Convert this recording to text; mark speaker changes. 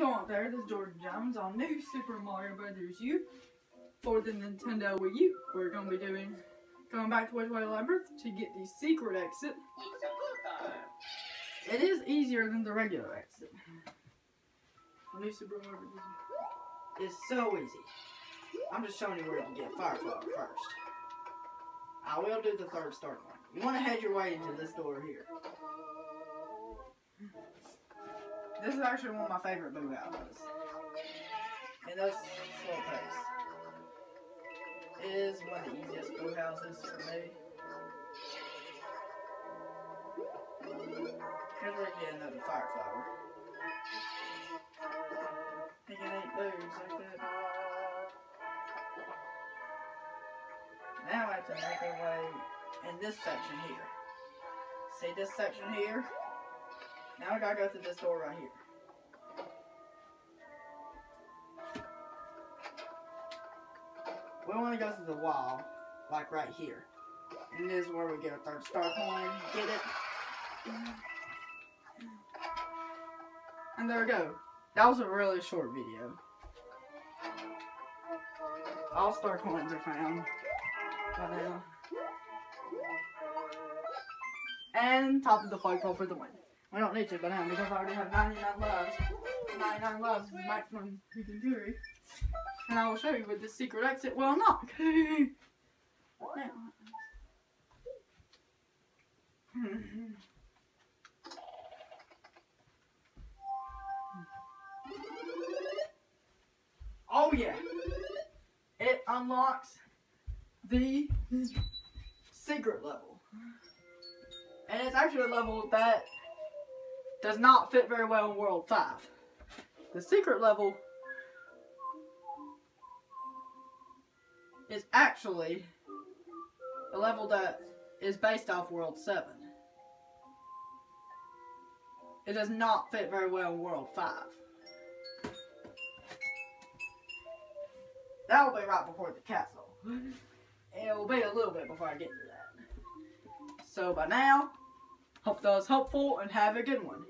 Speaker 1: going there? This is Jordan Jones on New Super Mario Brothers U for the Nintendo Wii U. We're going to be doing, going back to Which-Way Labyrinth to get the secret exit. It is easier than the regular exit. New Super Mario Brothers U. It's so easy. I'm just showing you where to get Fire Flower first. I will do the third start one. You want to head your way into this door here. This is actually one of my favorite boo houses. And that's slow pace. It is one of the easiest boo houses for me. Here's where you get another fire flower. Can eat boos like that. Now I have to make our way in this section here. See this section here? Now we gotta go through this door right here. We want to go through the wall, like right here. And this is where we get our third star coin. Get it? And there we go. That was a really short video. All star coins are found. And top of the flagpole for the win. We don't need to, but now because I already have 99 lives. 99 lives is maximum you can carry. And I will show you with the secret exit will not. now. Oh yeah. It unlocks the secret level. And it's actually a level that does not fit very well in World 5. The secret level is actually a level that is based off World 7. It does not fit very well in World 5. That will be right before the castle. It will be a little bit before I get to that. So by now, hope that was helpful and have a good one.